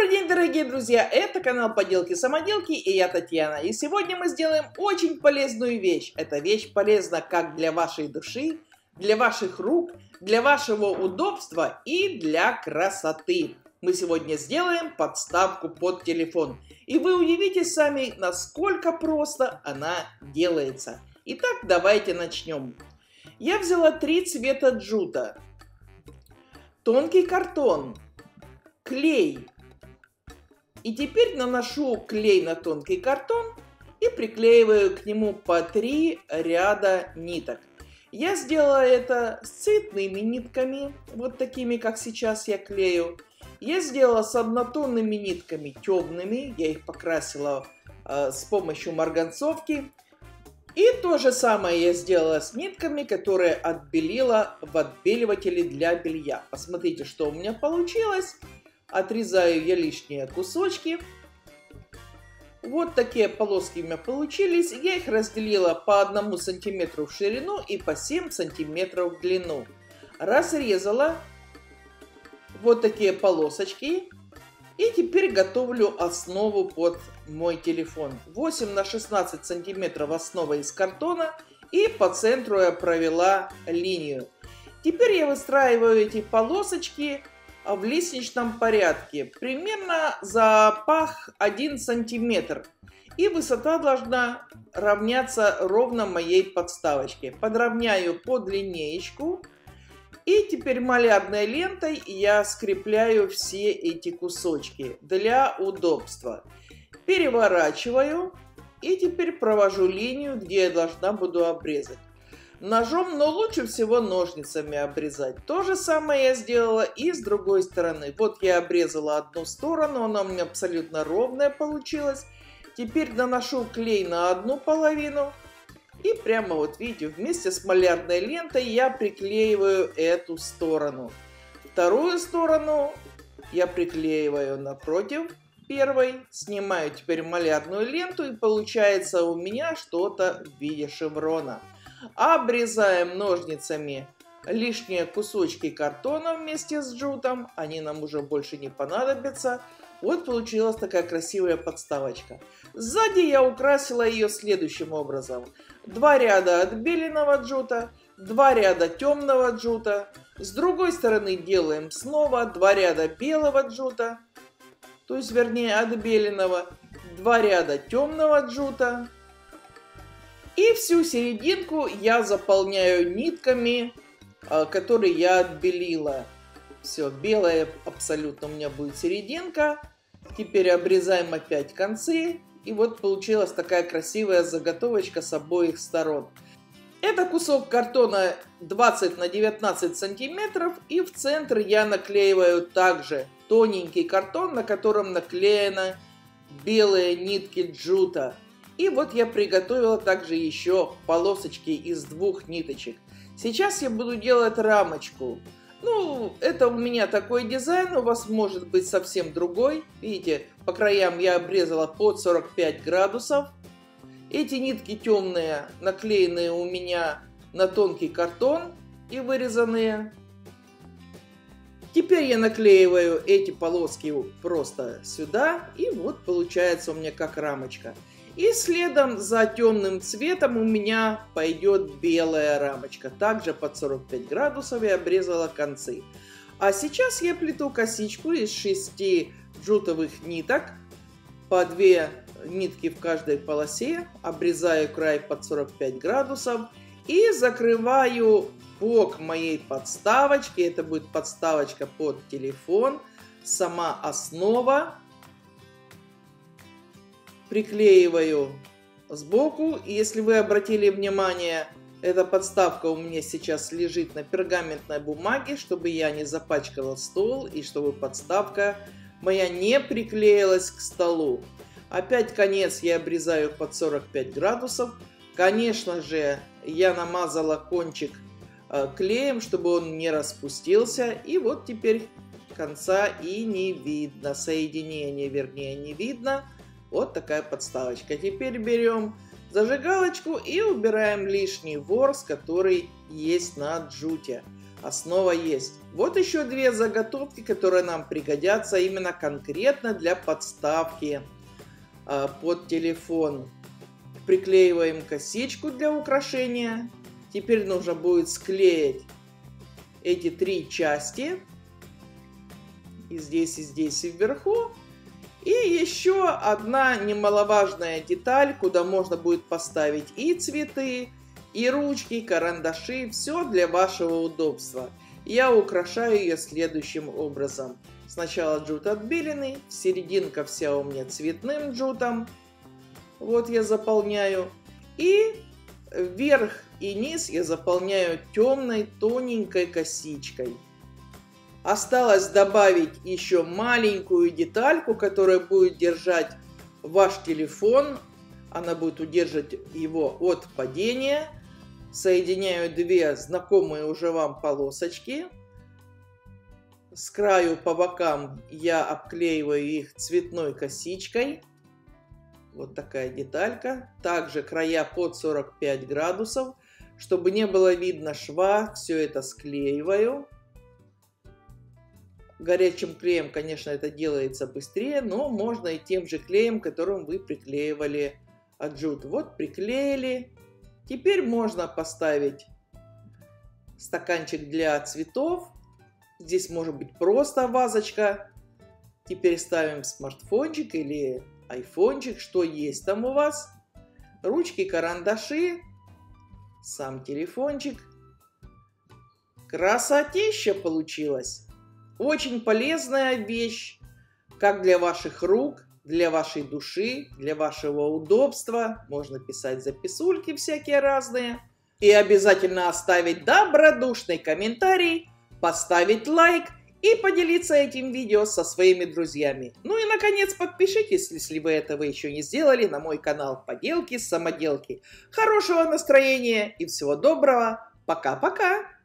Добрый день, дорогие друзья! Это канал Поделки-самоделки и я Татьяна. И сегодня мы сделаем очень полезную вещь. Эта вещь полезна как для вашей души, для ваших рук, для вашего удобства и для красоты. Мы сегодня сделаем подставку под телефон. И вы удивитесь сами, насколько просто она делается. Итак, давайте начнем. Я взяла три цвета джута. Тонкий картон, клей. И теперь наношу клей на тонкий картон и приклеиваю к нему по три ряда ниток. Я сделала это с цветными нитками, вот такими, как сейчас я клею. Я сделала с однотонными нитками темными, я их покрасила э, с помощью марганцовки. И то же самое я сделала с нитками, которые отбелила в отбеливателе для белья. Посмотрите, что у меня получилось. Отрезаю я лишние кусочки. Вот такие полоски у меня получились. Я их разделила по одному сантиметру в ширину и по 7 сантиметров в длину. Разрезала вот такие полосочки. И теперь готовлю основу под мой телефон. 8 на 16 сантиметров основа из картона. И по центру я провела линию. Теперь я выстраиваю эти полосочки в лестничном порядке. Примерно за пах 1 сантиметр. И высота должна равняться ровно моей подставочке. Подровняю под линеечку. И теперь малярной лентой я скрепляю все эти кусочки для удобства. Переворачиваю и теперь провожу линию, где я должна буду обрезать. Ножом, но лучше всего ножницами обрезать. То же самое я сделала и с другой стороны. Вот я обрезала одну сторону, она у меня абсолютно ровная получилась. Теперь наношу клей на одну половину и прямо вот видите, вместе с малярной лентой я приклеиваю эту сторону. Вторую сторону я приклеиваю напротив первой, снимаю теперь малярную ленту и получается у меня что-то в виде шеврона. Обрезаем ножницами лишние кусочки картона вместе с джутом, они нам уже больше не понадобятся. Вот получилась такая красивая подставочка. Сзади я украсила ее следующим образом. Два ряда отбеленного джута, два ряда темного джута. С другой стороны делаем снова два ряда белого джута, то есть вернее отбеленного, два ряда темного джута. И всю серединку я заполняю нитками, а, которые я отбелила. Все, белая абсолютно у меня будет серединка. Теперь обрезаем опять концы. И вот получилась такая красивая заготовочка с обоих сторон. Это кусок картона 20 на 19 сантиметров. И в центр я наклеиваю также тоненький картон, на котором наклеены белые нитки джута. И вот я приготовила также еще полосочки из двух ниточек. Сейчас я буду делать рамочку. Ну, это у меня такой дизайн, у вас может быть совсем другой. Видите, по краям я обрезала под 45 градусов. Эти нитки темные, наклеенные у меня на тонкий картон и вырезанные. Теперь я наклеиваю эти полоски просто сюда, и вот получается у меня как рамочка. И следом за темным цветом у меня пойдет белая рамочка. Также под 45 градусов я обрезала концы. А сейчас я плету косичку из 6 джутовых ниток. По 2 нитки в каждой полосе. Обрезаю край под 45 градусов. И закрываю бок моей подставочки. Это будет подставочка под телефон. Сама основа приклеиваю сбоку. И если вы обратили внимание, эта подставка у меня сейчас лежит на пергаментной бумаге, чтобы я не запачкала стол и чтобы подставка моя не приклеилась к столу. Опять конец я обрезаю под 45 градусов. Конечно же, я намазала кончик э, клеем, чтобы он не распустился. И вот теперь конца и не видно, соединения вернее не видно. Вот такая подставочка. Теперь берем зажигалочку и убираем лишний ворс, который есть на джуте. Основа есть. Вот еще две заготовки, которые нам пригодятся именно конкретно для подставки э, под телефон. Приклеиваем косичку для украшения. Теперь нужно будет склеить эти три части. И здесь, и здесь, и вверху. И еще одна немаловажная деталь, куда можно будет поставить и цветы, и ручки, и карандаши. Все для вашего удобства. Я украшаю ее следующим образом. Сначала джут отбеленный, серединка вся у меня цветным джутом. Вот я заполняю. И верх и низ я заполняю темной тоненькой косичкой. Осталось добавить еще маленькую детальку, которая будет держать ваш телефон. Она будет удерживать его от падения. Соединяю две знакомые уже вам полосочки. С краю по бокам я обклеиваю их цветной косичкой. Вот такая деталька. Также края под 45 градусов. Чтобы не было видно шва, все это склеиваю. Горячим клеем, конечно, это делается быстрее, но можно и тем же клеем, которым вы приклеивали аджут. Вот приклеили. Теперь можно поставить стаканчик для цветов. Здесь может быть просто вазочка. Теперь ставим смартфончик или айфончик, что есть там у вас. Ручки, карандаши сам телефончик. Красотища получилась! Очень полезная вещь, как для ваших рук, для вашей души, для вашего удобства. Можно писать записульки всякие разные. И обязательно оставить добродушный комментарий, поставить лайк – и поделиться этим видео со своими друзьями. Ну и, наконец, подпишитесь, если вы этого еще не сделали, на мой канал Поделки Самоделки. Хорошего настроения и всего доброго. Пока-пока!